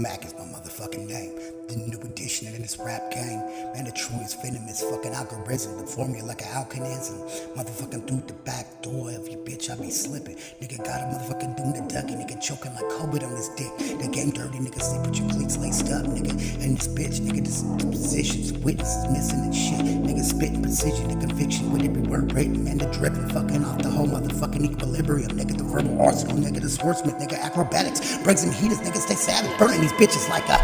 Mac is my motherfucking name. The new addition in this rap game. The truest venomous fucking algorithm. The formula like an alkanism. Motherfucking through the back door of your bitch, I be slipping. Nigga got a motherfucking doing the ducky. Nigga choking like COVID on his dick. The game dirty, nigga sleep with your cleats laced up, nigga. And this bitch, nigga, this positions, witnesses missing and shit. Nigga spitting precision, the conviction with every word written. Man, the dripping fucking off the whole motherfucking equilibrium. Nigga, the verbal arsenal, nigga, the swordsmith, nigga, acrobatics. Breaks and heaters, nigga, stay savage. Burning these bitches like a.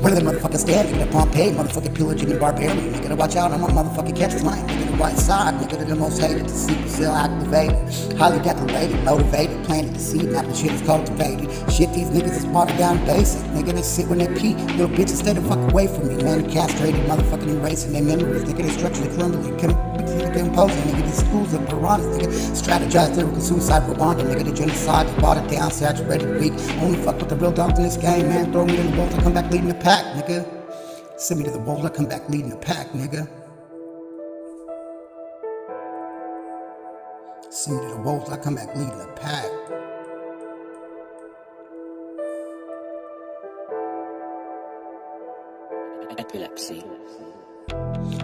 Where the motherfuckers stand, nigga, the Pompeii, motherfucking pillaging and barbarian. Nigga, to watch out, I'm a motherfucking catch flying. Nigga, the white side, nigga, to the most hated, the cell activated. Highly decorated, motivated, planted the seed, now the shit is cultivated. Shit, these niggas is watered down basic. Nigga, they sit when they pee. Little bitches stay the fuck away from me. Man, castrated, motherfucking erasing their memories. Nigga, they structurally crumbling. Nigga, imposing, nigga, these schools of piranhas, nigga. Strategize lyrical suicide Rwanda, nigga, the genocide, the watered down, saturated, weak. Only fuck with the real dogs in this game, man. Throw me in the wolf, I come back leading the pack, nigga. Send me to the wolf, I come back leading the pack, nigga. Send me to the wolves, I come back leading the pack. Epilepsy.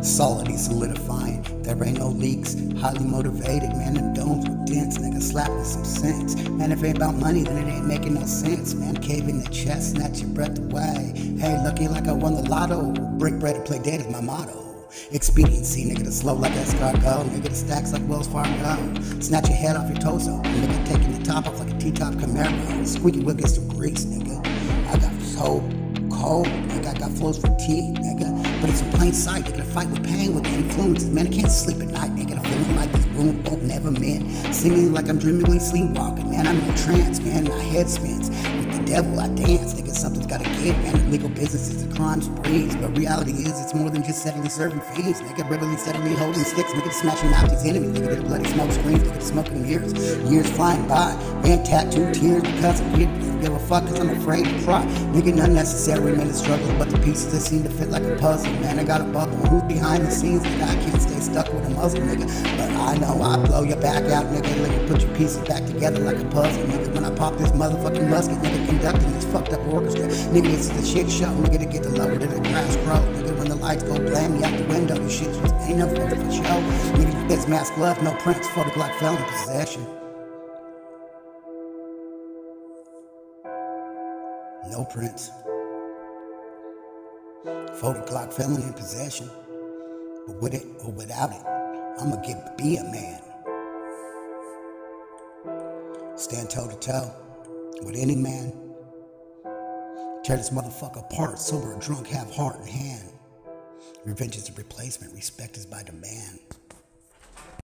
Solidly solidifying, there ain't no leaks. Highly motivated, man, them domes were dense, nigga, slapping some sense. Man, if it ain't about money, then it ain't making no sense. Man, cave in the chest, snatch your breath away. Hey, lucky like I won the lotto. Break bread and play dead is my motto. Expediency, nigga, the slow like escargot, nigga, the stacks like Wells Fargo. Snatch your head off your torso, nigga, taking the top off like a T-top Camaro. Squeaky wheel gets some grease, nigga. I got so cold, nigga, I got flows for tea, nigga. But it's in plain sight, They're gonna fight with pain with the influences. Man, I can't sleep at night, room won't never mend. Singing like I'm dreaming sleepwalking, man. I'm in a trance, man. My head spins. With the devil, I dance, nigga. Something's gotta give, man. Illegal business is a crime sprees. But reality is, it's more than just steadily serving fees, nigga. Regularly, steadily holding sticks, nigga. Smashing out these enemies, nigga. The bloody smoke screens, nigga. Smoking years. Years flying by. Man, tattooed tears because of it. Give a fuck cause I'm afraid to cry. Nigga, unnecessary, man, the struggle, but the pieces that seem to fit like a puzzle. Man, I got a bubble. Who's behind the scenes? Nigga, I can't stay stuck with a muzzle, nigga. But I know I blow your back out, nigga. Me put your pieces back together like a puzzle, nigga. When I pop this motherfucking musket, nigga, conducting this fucked up orchestra. Nigga, this is the shit show, nigga, to get the lower to the grass grow. Nigga, when the lights go blam, you out the window, your shit just ain't nothing for show. Nigga, this mask glove, no prints, photo Glock felon possession. No prints. 40 Glock felon in possession. But with it or without it, I'ma get be a man. Stand toe to toe with any man. Tear this motherfucker apart, sober or drunk, have heart and hand. Revenge is a replacement, respect is by demand.